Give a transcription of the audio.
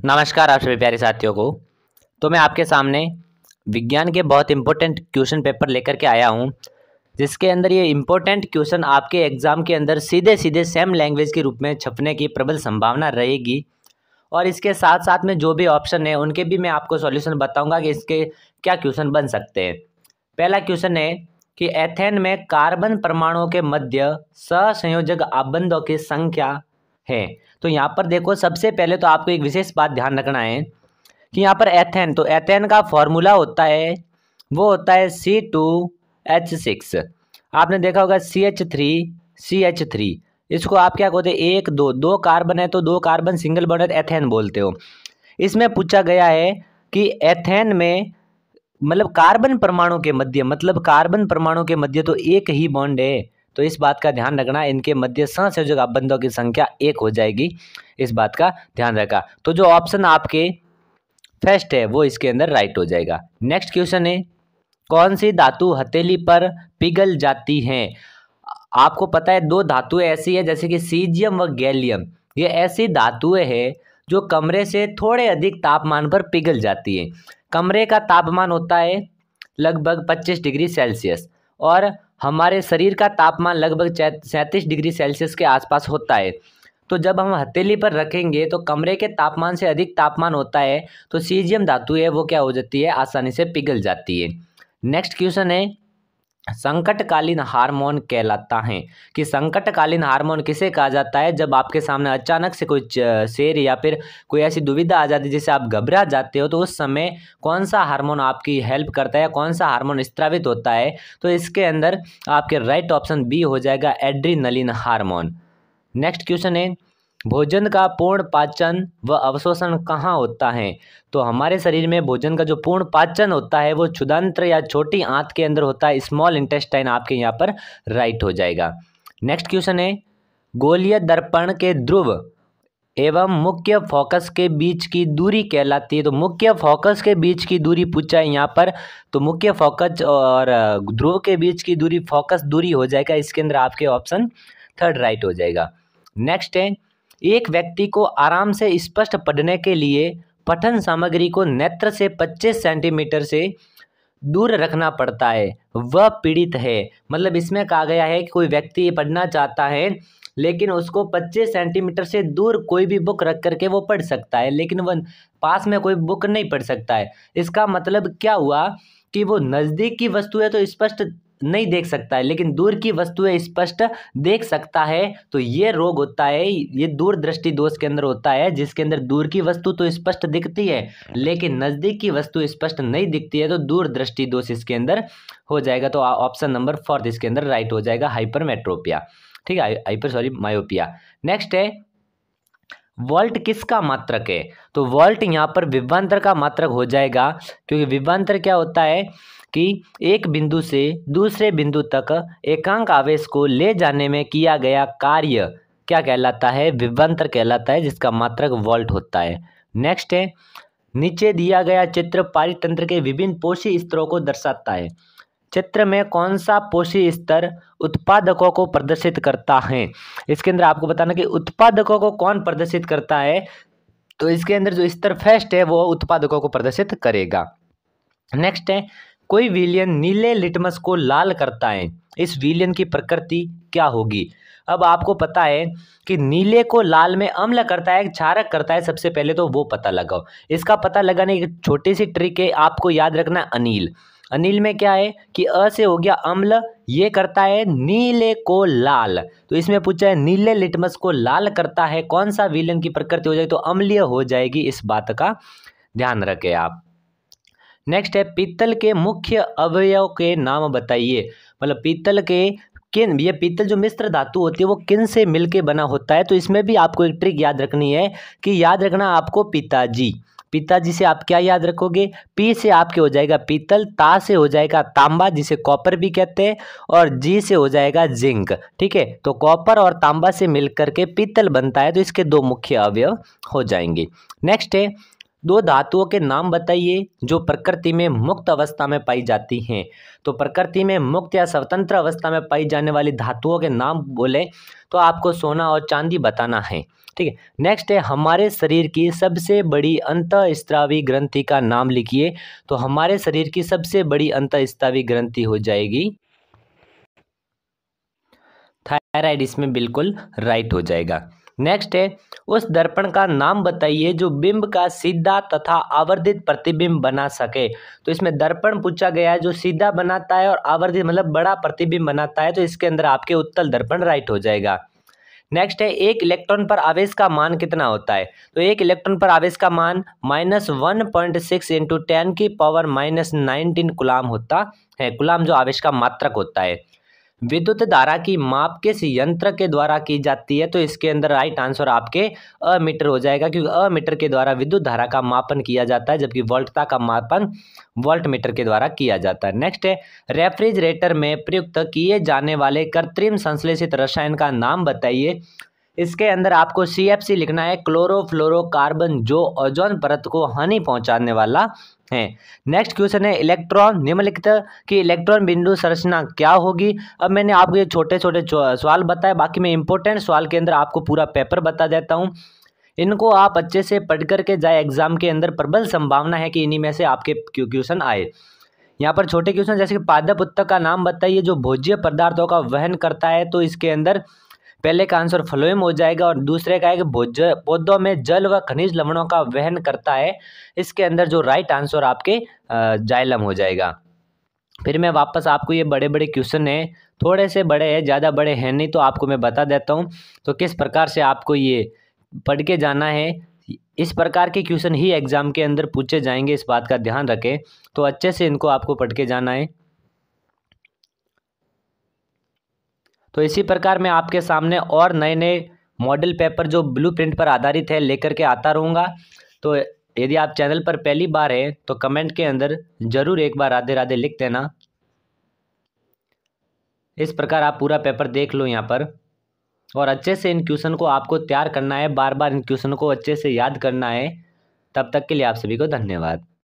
नमस्कार आप सभी प्यारे साथियों को। तो मैं आपके सामने विज्ञान के बहुत इंपॉर्टेंट क्वेश्चन पेपर लेकर के आया हूँ, जिसके अंदर ये इंपॉर्टेंट क्वेश्चन आपके एग्ज़ाम के अंदर सीधे सीधे सेम लैंग्वेज के रूप में छपने की प्रबल संभावना रहेगी। और इसके साथ साथ में जो भी ऑप्शन है, उनके भी मैं आपको सॉल्यूशन बताऊँगा कि इसके क्या क्वेश्चन बन सकते हैं। पहला क्वेश्चन है कि एथेन में कार्बन परमाणुओं के मध्य सहसंयोजक आबंधों की संख्या है। तो यहाँ पर देखो, सबसे पहले तो आपको एक विशेष बात ध्यान रखना है कि यहाँ पर एथेन तो एथेन का फॉर्मूला होता है, वो होता है सी टू एच सिक्स आपने देखा होगा C H three C H three इसको आप क्या कहते हैं, एक, दो दो कार्बन है तो दो कार्बन सिंगल बॉन्ड है एथेन बोलते हो। इसमें पूछा गया है कि एथेन में मतलब कार्बन परमाणु के मध्य मतलब कार्बन परमाणु के मध्य तो एक ही बॉन्ड है। तो इस बात का ध्यान रखना, इनके मध्य सहसंयोजक आबंधों की संख्या एक हो जाएगी। इस बात का ध्यान रखा। तो जो ऑप्शन आपके फ़र्स्ट है, वो इसके अंदर राइट हो जाएगा। नेक्स्ट क्वेश्चन है, कौन सी धातु हथेली पर पिघल जाती हैं? आपको पता है, दो धातुएँ ऐसी है, जैसे कि सीजियम व गैलियम। ये ऐसी धातुएँ हैं, जो कमरे से थोड़े अधिक तापमान पर पिघल जाती है। कमरे का तापमान होता है लगभग 25 डिग्री सेल्सियस और हमारे शरीर का तापमान लगभग सैंतीस डिग्री सेल्सियस के आसपास होता है। तो जब हम हथेली पर रखेंगे तो कमरे के तापमान से अधिक तापमान होता है तो सीजियम धातु है, वो क्या हो जाती है? आसानी से पिघल जाती है। नेक्स्ट क्वेश्चन है संकटकालीन हार्मोन कहलाता है। कि संकटकालीन हार्मोन किसे कहा जाता है? जब आपके सामने अचानक से कोई शेर या फिर कोई ऐसी दुविधा आ जाती है जिससे आप घबरा जाते हो तो उस समय कौन सा हार्मोन आपकी हेल्प करता है कौन सा हार्मोन स्त्रावित होता है? तो इसके अंदर आपके राइट ऑप्शन बी हो जाएगा एड्रीनलिन हार्मोन। नेक्स्ट क्वेश्चन है भोजन का पूर्ण पाचन व अवशोषण कहाँ होता है? तो हमारे शरीर में भोजन का जो पूर्ण पाचन होता है, वो क्षुदंत्र या छोटी आंत के अंदर होता है स्मॉल इंटेस्टाइन आपके यहाँ पर राइट हो जाएगा। नेक्स्ट क्वेश्चन है, गोलीय दर्पण के ध्रुव एवं मुख्य फोकस के बीच की दूरी कहलाती है। तो मुख्य फोकस के बीच की दूरी पूछा है यहाँ पर तो मुख्य फोकस और ध्रुव के बीच की दूरी फोकस दूरी हो जाएगा, इसके अंदर आपके ऑप्शन थर्ड राइट हो जाएगा। नेक्स्ट है एक व्यक्ति को आराम से स्पष्ट पढ़ने के लिए पठन सामग्री को नेत्र से 25 सेंटीमीटर से दूर रखना पड़ता है। वह पीड़ित है। मतलब इसमें कहा गया है कि कोई व्यक्ति ये पढ़ना चाहता है, लेकिन उसको 25 सेंटीमीटर से दूर कोई भी बुक रख करके वो पढ़ सकता है, लेकिन वह पास में कोई बुक नहीं पढ़ सकता है। इसका मतलब क्या हुआ कि वो नज़दीक की वस्तु है तो स्पष्ट नहीं देख सकता है लेकिन दूर की वस्तुएँ स्पष्ट देख सकता है तो ये रोग होता है ये दूर दृष्टि दोष के अंदर होता है जिसके अंदर दूर की वस्तु तो स्पष्ट दिखती है लेकिन नज़दीक की वस्तु स्पष्ट नहीं दिखती है तो दूर दृष्टि दोष इसके अंदर हो जाएगा तो ऑप्शन नंबर फोर्थ इसके अंदर राइट हो जाएगा हाइपरमेट्रोपिया ठीक है हाइपर सॉरी मायोपिया नेक्स्ट है वोल्ट किसका मात्रक है? तो वोल्ट यहाँ पर विभ्वांतर का मात्रक हो जाएगा क्योंकि विभ्वांतर क्या होता है? कि एक बिंदु से दूसरे बिंदु तक एकांक आवेश को ले जाने में किया गया कार्य क्या कहलाता है? विभ्वांतर कहलाता है, जिसका मात्रक वोल्ट होता है। नेक्स्ट है, नीचे दिया गया चित्र पारितंत्र के विभिन्न पोषी स्तरों को दर्शाता है। चित्र में कौन सा पोषी स्तर उत्पादकों को प्रदर्शित करता है? इसके अंदर आपको बताना कि उत्पादकों को कौन प्रदर्शित करता है? तो इसके अंदर जो स्तर फ़र्स्ट है, वो उत्पादकों को प्रदर्शित करेगा। नेक्स्ट है कोई विलियन नीले लिटमस को लाल करता है, इस विलियन की प्रकृति क्या होगी? अब आपको पता है कि नीले को लाल में अम्ल करता है, क्षारक करता है, सबसे पहले तो वो पता लगाओ। इसका पता लगाने की छोटी सी ट्रिक है, आपको याद रखना अनिल। अनिल में क्या है कि अ से हो गया अम्ल, ये करता है नीले को लाल। तो इसमें पूछा है, नीले लिटमस को लाल करता है, कौन सा विलन की प्रकृति हो जाएगी तो अम्लीय हो जाएगी इस बात का ध्यान रखें आप। नेक्स्ट है, पीतल के मुख्य अवयव के नाम बताइए। मतलब पीतल के किन, ये पीतल जो मिश्र धातु होती है, वो किन से मिलके बना होता है? तो इसमें भी आपको एक ट्रिक याद रखनी है कि याद रखना आपको पिताजी। पिताजी से आप क्या याद रखोगे? पी से आपके हो जाएगा पीतल, ता से हो जाएगा तांबा, जिसे कॉपर भी कहते हैं, और जी से हो जाएगा जिंक। ठीक है? तो कॉपर और तांबा से मिलकर के पीतल बनता है तो इसके दो मुख्य अवयव हो जाएँगे। नेक्स्ट है दो धातुओं के नाम बताइए, जो प्रकृति में मुक्त अवस्था में पाई जाती हैं। तो प्रकृति में मुक्त या स्वतंत्र अवस्था में पाई जाने वाली धातुओं के नाम बोले तो आपको सोना और चांदी बताना है। ठीक है नेक्स्ट है हमारे शरीर की सबसे बड़ी अंत स्त्रावी ग्रंथि का नाम लिखिए तो हमारे शरीर की सबसे बड़ी अंत स्त्रावी ग्रंथि हो जाएगी। थायराइड इसमें बिल्कुल राइट हो जाएगा। नेक्स्ट है, उस दर्पण का नाम बताइए जो बिंब का सीधा तथा आवर्धित प्रतिबिंब बना सके। तो इसमें दर्पण पूछा गया है जो सीधा बनाता है और आवर्धित मतलब बड़ा प्रतिबिंब बनाता है तो इसके अंदर आपके उत्तल दर्पण राइट हो जाएगा। नेक्स्ट है, एक इलेक्ट्रॉन पर आवेश का मान कितना होता है? तो एक इलेक्ट्रॉन पर आवेश का मान minus one point six into ten की पावर माइनस नाइनटीन गुलाम होता है। गुलाम जो आवेश का मात्रक होता है। विद्युत धारा की माप किस यंत्र के द्वारा की जाती है? तो इसके अंदर राइट आंसर आपके अमीटर हो जाएगा, क्योंकि अमीटर के द्वारा विद्युत धारा का मापन किया जाता है, जबकि वोल्टता का मापन वोल्ट मीटर के द्वारा किया जाता है। नेक्स्ट है, रेफ्रिजरेटर में प्रयुक्त किए जाने वाले कृत्रिम संश्लेषित रसायन का नाम बताइए। इसके अंदर आपको सी एफ़ सी लिखना है क्लोरोफ्लोरोकार्बन जो ओजोन परत को हानि पहुँचाने वाला है। नेक्स्ट क्वेश्चन है इलेक्ट्रॉन निम्नलिखित की इलेक्ट्रॉन बिंदु संरचना क्या होगी? अब मैंने आपको ये छोटे छोटे सवाल बताए, बाकी मैं इंपॉर्टेंट सवाल के अंदर आपको पूरा पेपर बता देता हूँ। इनको आप अच्छे से पढ़ करके जाए एग्ज़ाम के अंदर, प्रबल संभावना है कि इन्हीं में से आपके क्वेश्चन आए। यहाँ पर छोटे क्वेश्चन जैसे कि पादप उत्तक का नाम बताइए, जो भोज्य पदार्थों का वहन करता है तो इसके अंदर पहले का आंसर फ्लोएम हो जाएगा और दूसरे का है कि पौधों में जल व खनिज लवणों का वहन करता है। इसके अंदर जो राइट आंसर आपके जाइलम हो जाएगा। फिर मैं वापस आपको ये बड़े बड़े क्वेश्चन हैं। थोड़े से बड़े हैं, ज़्यादा बड़े हैं नहीं तो आपको मैं बता देता हूँ। तो किस प्रकार से आपको ये पढ़ के जाना है? इस प्रकार के क्वेश्चन ही एग्ज़ाम के अंदर पूछे जाएँगे, इस बात का ध्यान रखें। तो अच्छे से इनको आपको पढ़ के जाना है। तो इसी प्रकार मैं आपके सामने और नए नए मॉडल पेपर जो ब्लू प्रिंट पर आधारित है लेकर के आता रहूँगा। तो यदि आप चैनल पर पहली बार हैं तो कमेंट के अंदर ज़रूर एक बार राधे राधे लिख देना। इस प्रकार आप पूरा पेपर देख लो यहाँ पर। और अच्छे से इन क्वेश्चन को आपको तैयार करना है बार बार इन क्वेश्चन को अच्छे से याद करना है। तब तक के लिए आप सभी को धन्यवाद।